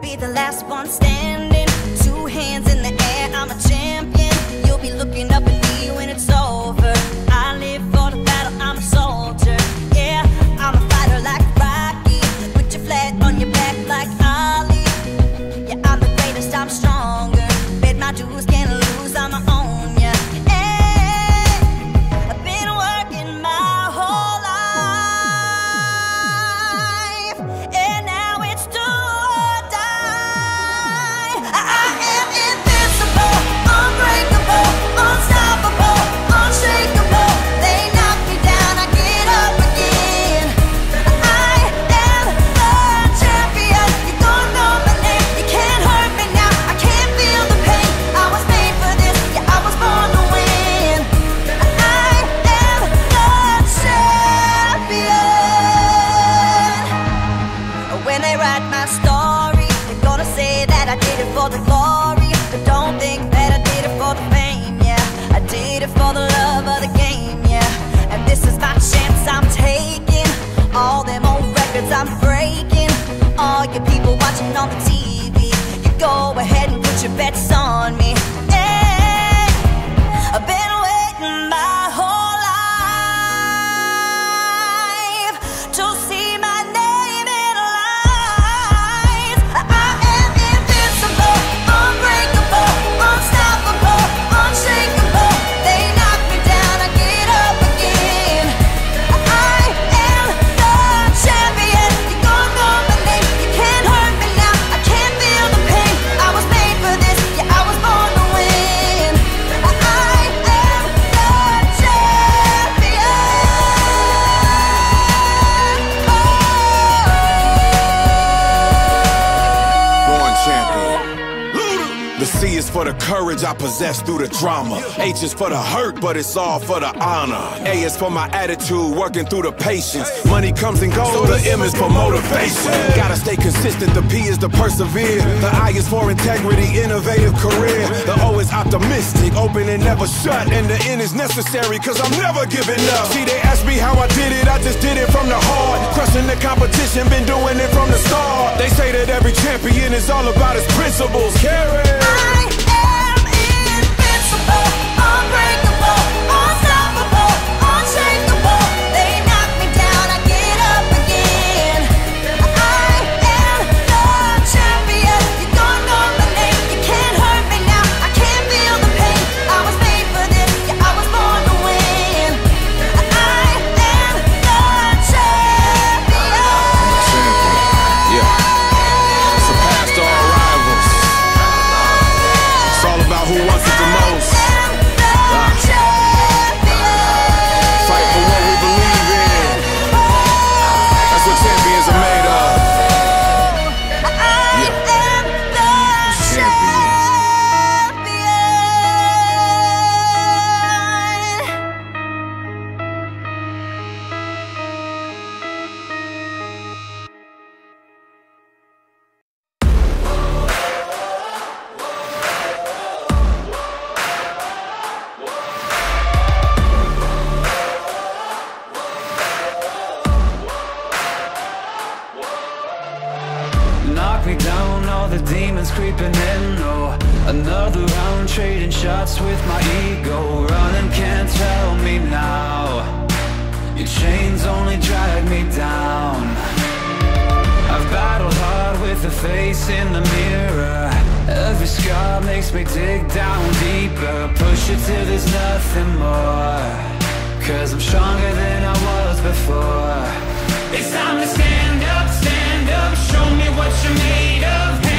be the last one standing. Two hands in the air, I'm a champion. You'll be looking up at me when it's over. For the courage I possess through the drama. H is for the hurt, but it's all for the honor. A is for my attitude, working through the patience. Money comes and goes, so the M is for motivation. Gotta stay consistent, the P is to persevere. The I is for integrity, innovative career. The O is optimistic, open and never shut. And the N is necessary, cause I'm never giving up. See, they ask me how I did it, I just did it from the heart. Crushing the competition, been doing it from the start. They say that every champion is all about his principles. Carry. Unbreakable, another round trading shots with my ego. Running can't tell me now. Your chains only drag me down. I've battled hard with the face in the mirror. Every scar makes me dig down deeper. Push it till there's nothing more. Cause I'm stronger than I was before. It's time to stand up, stand up. Show me what you're made of.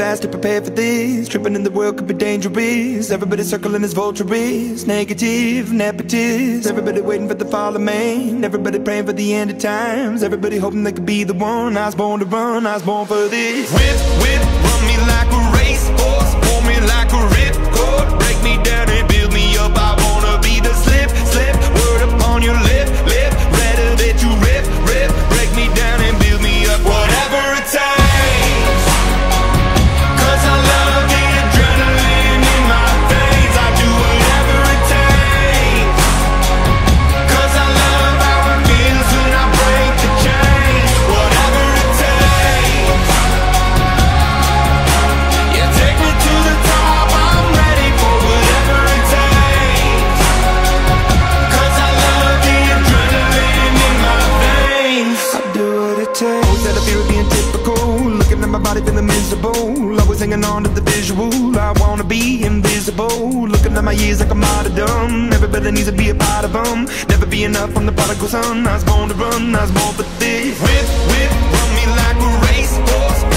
Fast to prepare for this. Tripping in the world could be dangerous. Everybody circling as vultures. Negative, nepotist. Everybody waiting for the fall of man. Everybody praying for the end of times. Everybody hoping they could be the one. I was born to run, I was born for this. Whip, whip, run me like a racehorse. Pull me like a ripcord. Break me down and build me up. I wanna be the slip, slip. Word upon your lip, lip. Rather that you rip. Son. I was born to run, I was born for this. Whip, whip, run me like a racehorse.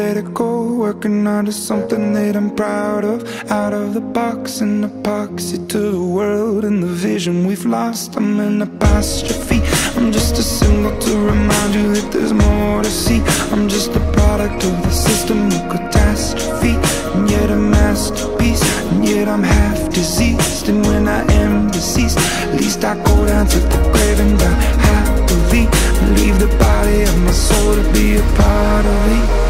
Hypothetical. Working onto something that I'm proud of. Out of the box, an epoxy to the world and the vision we've lost. I'm an apostrophe. I'm just a symbol to remind you that there's more to see. I'm just a product of the system of catastrophe, and yet a masterpiece. And yet I'm half diseased, and when I am deceased, at least I go down to the grave and die happily. And leave the body of my soul to be a part of me.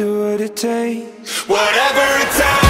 Do what it takes, whatever it takes.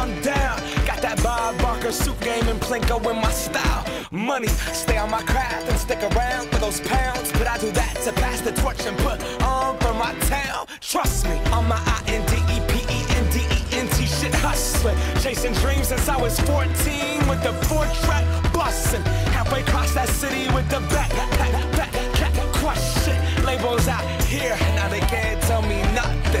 Plinko in my style. Money, stay on my craft and stick around for those pounds. But I do that to pass the torch and put on for my town. Trust me, on my I N D E P E N D E N T shit hustling. Chasing dreams since I was 14 with the four track busting. Halfway across that city with the back, back, back, back, crush shit. Labels out here, now they can't tell me nothing.